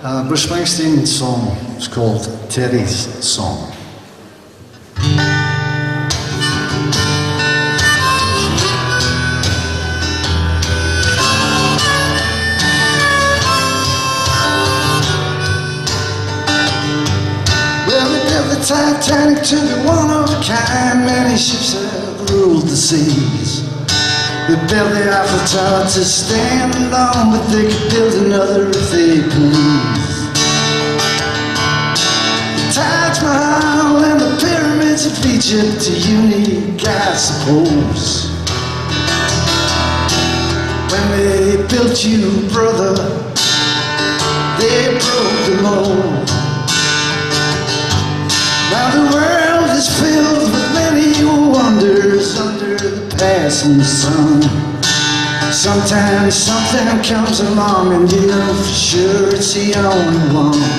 Uh, Bruce Springsteen's song is called Terry's Song. They Titanic to be one of a kind. Many ships have ruled the seas. They built the Eiffel Tower to stand alone, but they could build another if Egypt are unique, I suppose. When they built you, brother, they broke the mold. Now the world is filled with many wonders under the passing sun. Sometimes something comes along and you know for sure it's the only one.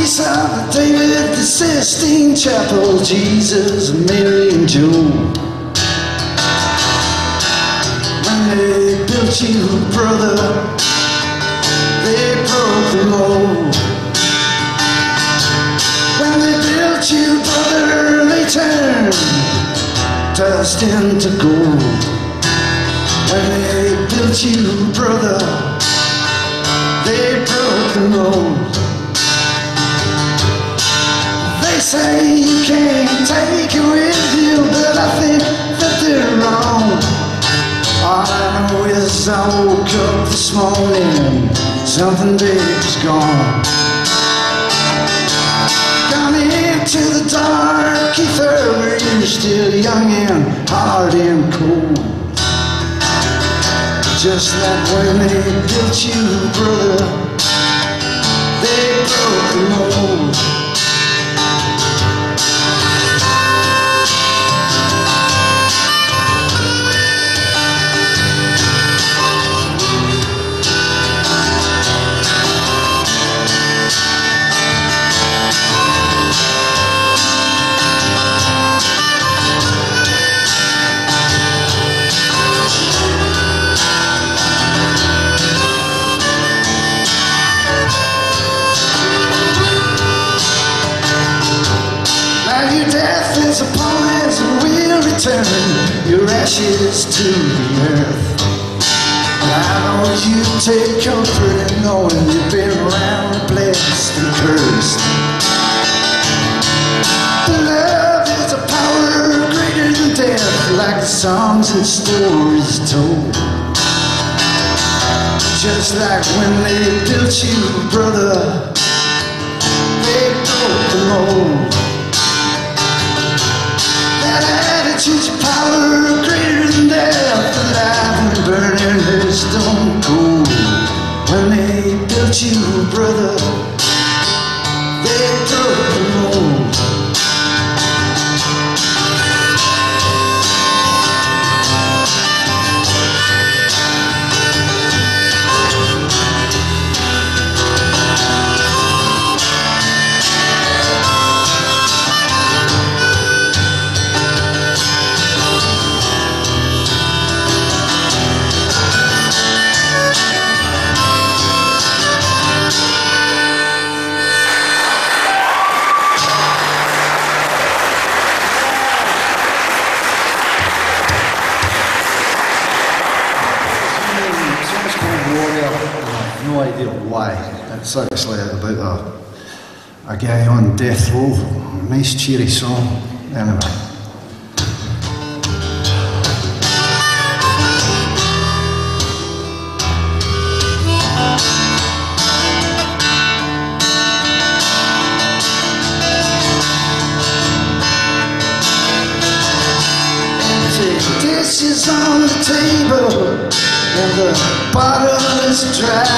Lisa, David, the Sistine Chapel, Jesus, Mary and Joe. When they built you, brother, they broke the mold. When they built you, brother, they turned dust into gold. When they built you, brother, they broke the mold. Say you can't take it with you, but I think that they're wrong. All I know is I woke up this morning, something big's gone. Gone into the dark ether where you're still young and hard and cold. Just like when they built you, brother, they broke the mold. Ashes to the earth. Now you take comfort in knowing you've been around blessed and cursed. Love is a power greater than death, like the songs and stories told. Just like when they built you, brother, they broke the mold. That attitude's power no idea why. Actually about a, a guy on death row. Nice cheery song. Anyway. Dishes on the table and the bottle is dry.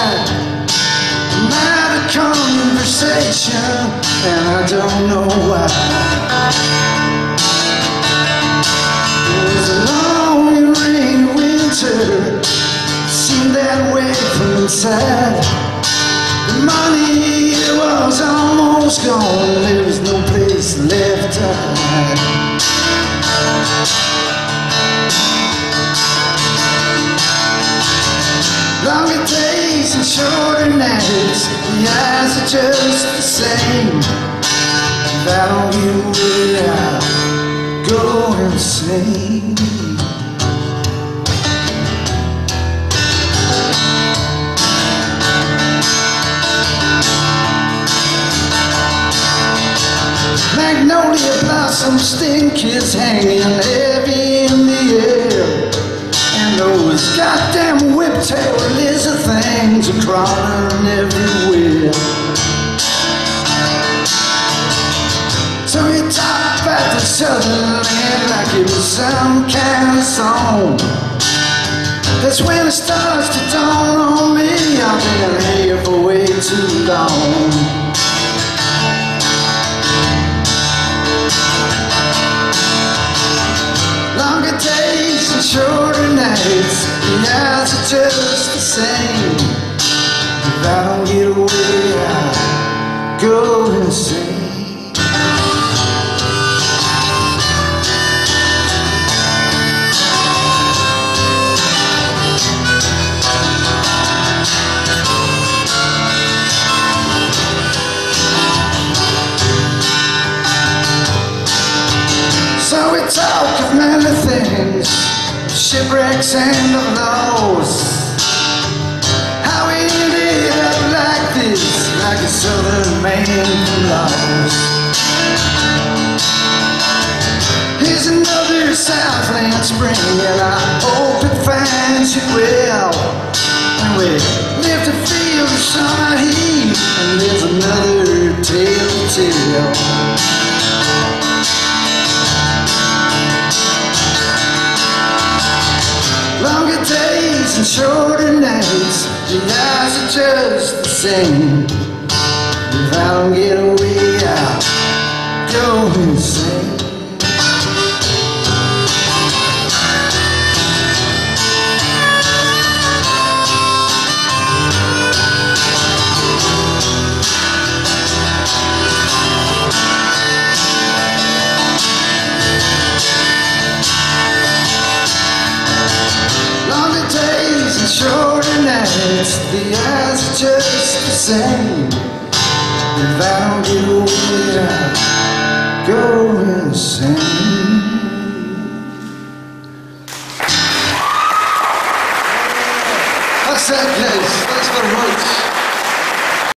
Not a conversation, and I don't know why. It was a long rainy winter, seemed that way from inside. The money was almost gone, there was no place left to hide. Shorter nights, the eyes are just the same. I don't I'll go insane. Magnolia blossom stink is hanging heavy in the air. And those goddamn whiptail lizard things are crawling everywhere. So you talk about the southern land like it was some kind of song. That's when it starts to dawn on me. I've been here for way too long. Longer days and shorter nights, the hours are just the same. If I don't get away, I go insane. Shipwrecks and of laws. How we ended up like this, like a southern man from Laos. Here's another Southland spring, and I hope it finds you well. And we live to feel the summer heat, and there's another tale to tell. Shorter nights, the eyes are just the same. If I don't get away, the eyes are just the same. If I don't get away, I go insane.